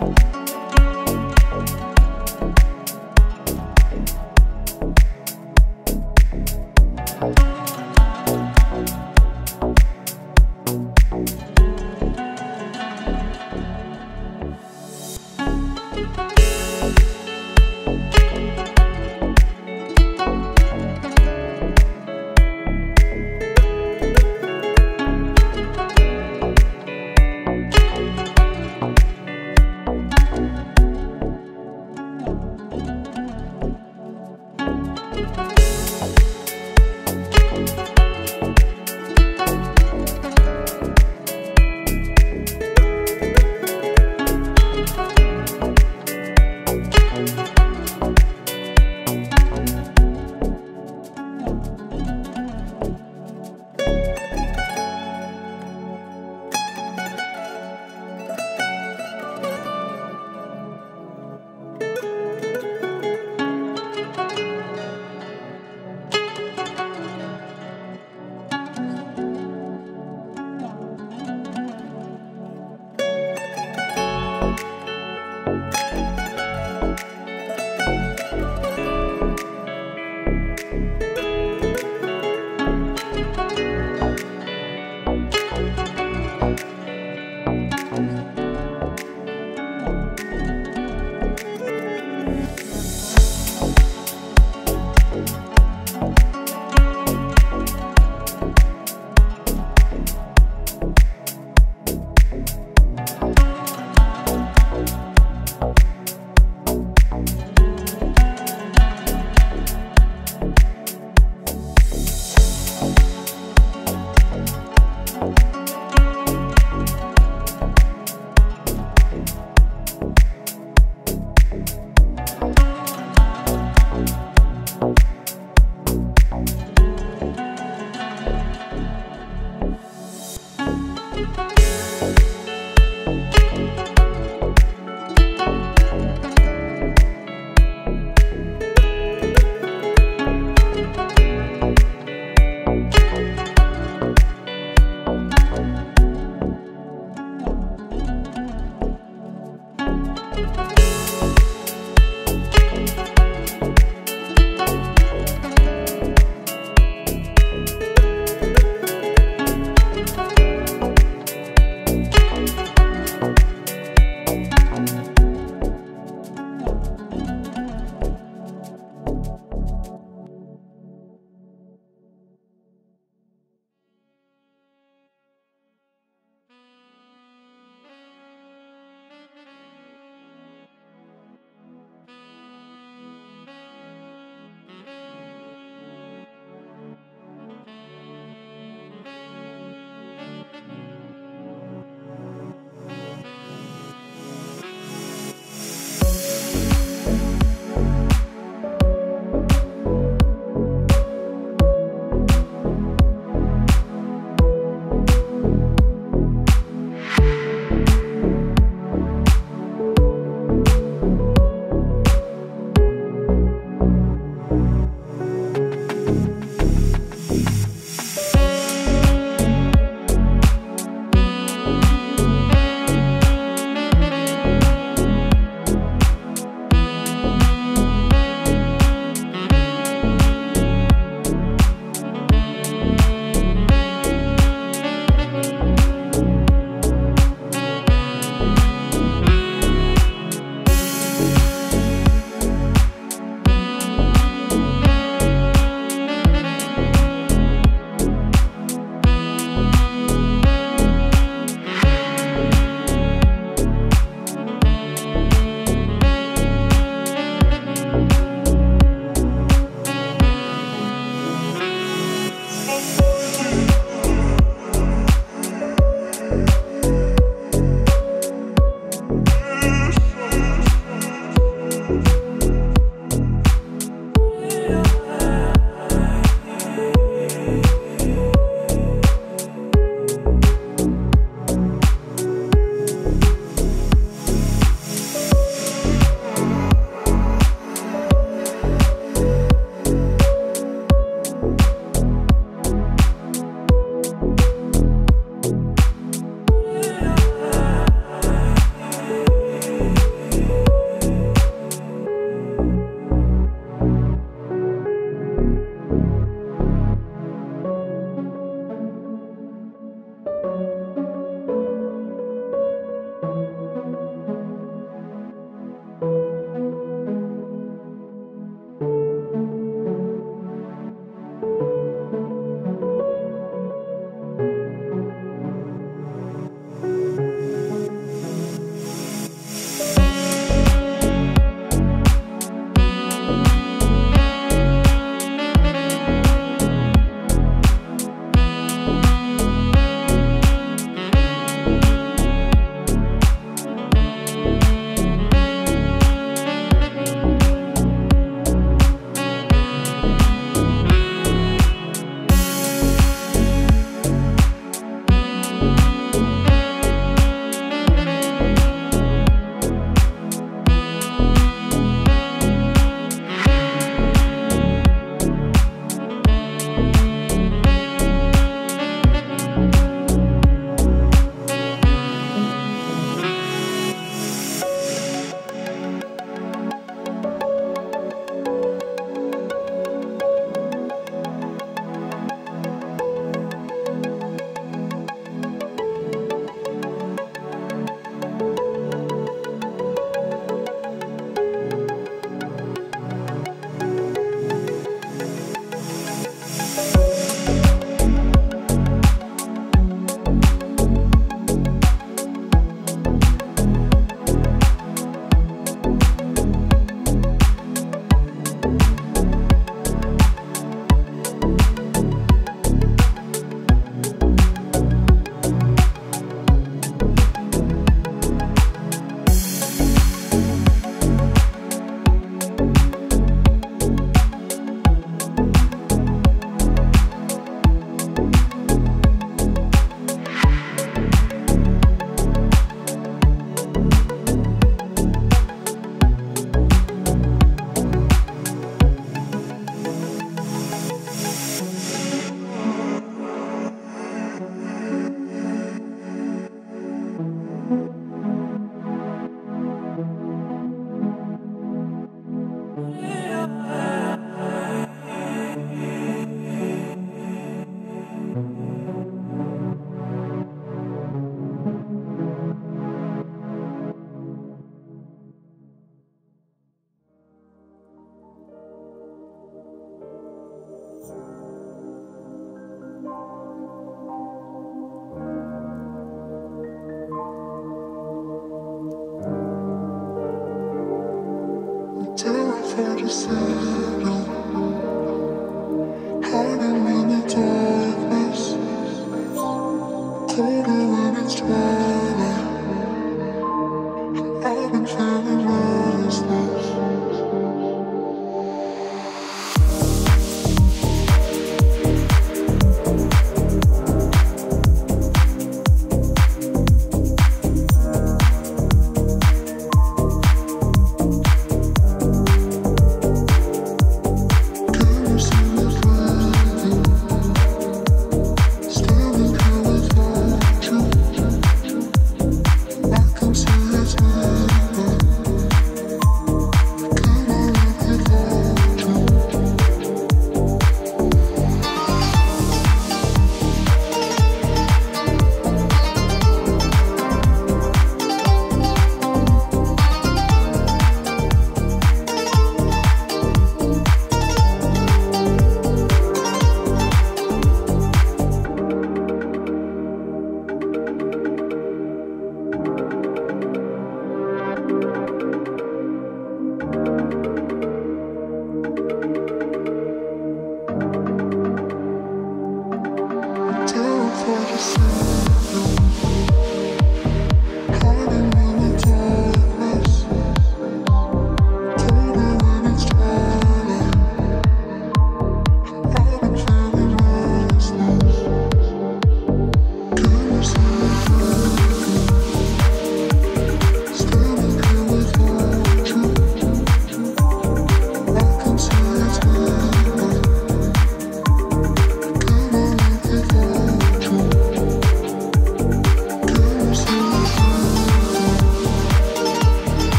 you